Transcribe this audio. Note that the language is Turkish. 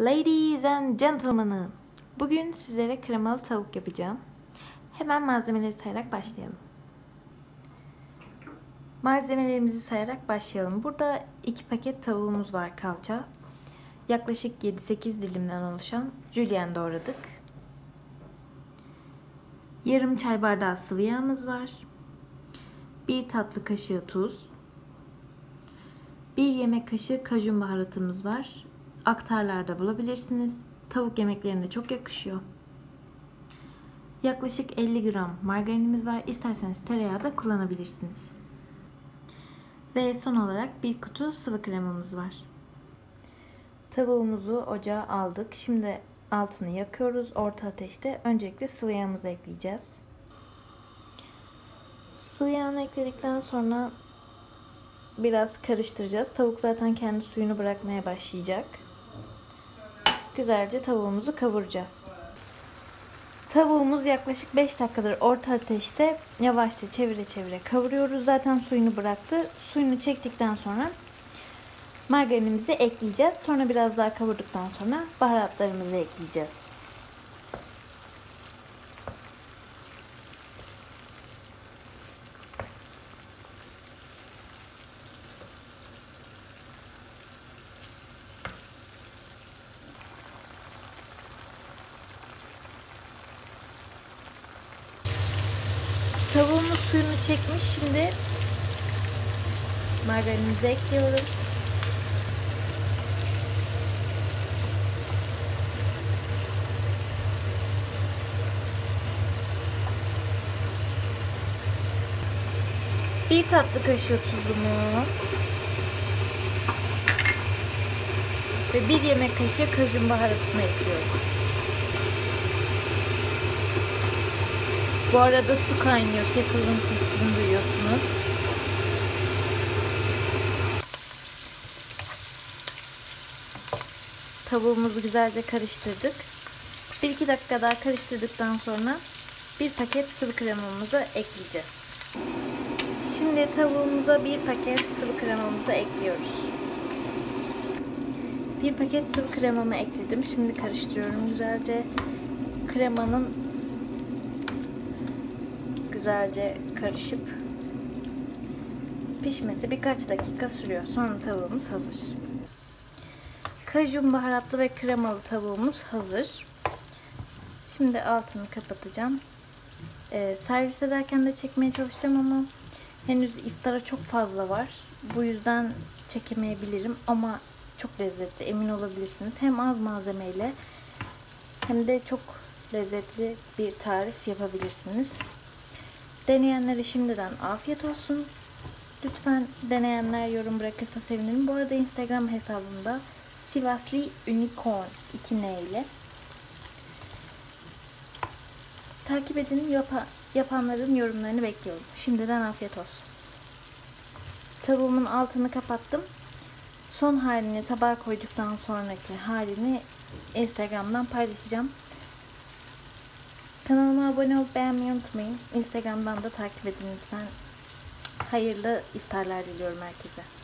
Ladies and gentlemen, bugün sizlere kremalı tavuk yapacağım. Hemen malzemeleri sayarak başlayalım. Malzemelerimizi sayarak başlayalım. Burada 2 paket tavuğumuz var kalça. Yaklaşık 7-8 dilimden oluşan julienne doğradık. Yarım çay bardağı sıvı yağımız var. 1 tatlı kaşığı tuz. 1 yemek kaşığı kajun baharatımız var. Aktarlarda bulabilirsiniz. Tavuk yemeklerinde çok yakışıyor. Yaklaşık 50 gram margarinimiz var. İsterseniz tereyağı da kullanabilirsiniz. Ve son olarak bir kutu sıvı kremamız var. Tavuğumuzu ocağa aldık. Şimdi altını yakıyoruz orta ateşte. Öncelikle sıvı yağımızı ekleyeceğiz. Sıvı yağını ekledikten sonra biraz karıştıracağız. Tavuk zaten kendi suyunu bırakmaya başlayacak. Güzelce tavuğumuzu kavuracağız. Tavuğumuz yaklaşık 5 dakikadır orta ateşte yavaşça çevire çevire kavuruyoruz. Zaten suyunu bıraktı. Suyunu çektikten sonra margarinimizi ekleyeceğiz. Sonra biraz daha kavurduktan sonra baharatlarımızı ekleyeceğiz. Tavuğumuz suyunu çekmiş. Şimdi margarinimizi ekliyorum. Bir tatlı kaşığı tuzumu ve bir yemek kaşığı kajun baharatını ekliyorum. Bu arada su kaynıyor. Kettle'ın sesini duyuyorsunuz. Tavuğumuzu güzelce karıştırdık. 1-2 dakika daha karıştırdıktan sonra bir paket sıvı kremamızı ekleyeceğiz. Şimdi tavuğumuza bir paket sıvı kremamızı ekliyoruz. Bir paket sıvı kremamı ekledim. Şimdi karıştırıyorum güzelce. Kremanın güzelce karışıp pişmesi birkaç dakika sürüyor. Sonra tavuğumuz hazır. Kajun baharatlı ve kremalı tavuğumuz hazır. Şimdi altını kapatacağım. Ee, servis ederken de çekmeye çalışacağım ama henüz iftara çok fazla var. Bu yüzden çekemeyebilirim ama çok lezzetli emin olabilirsiniz. Hem az malzemeyle hem de çok lezzetli bir tarif yapabilirsiniz. Deneyenlere şimdiden afiyet olsun. Lütfen deneyenler yorum bırakırsa sevinirim. Bu arada Instagram hesabımda Sivasli Unicorn 2 n ile takip edin. Yapa, yapanların yorumlarını bekliyorum. Şimdiden afiyet olsun. Tavuğumun altını kapattım. Son halini tabağa koyduktan sonraki halini Instagram'dan paylaşacağım. Kanalıma abone olup beğenmeyi unutmayın. Instagram'dan da takip edin lütfen. Hayırlı iftarlar diliyorum herkese.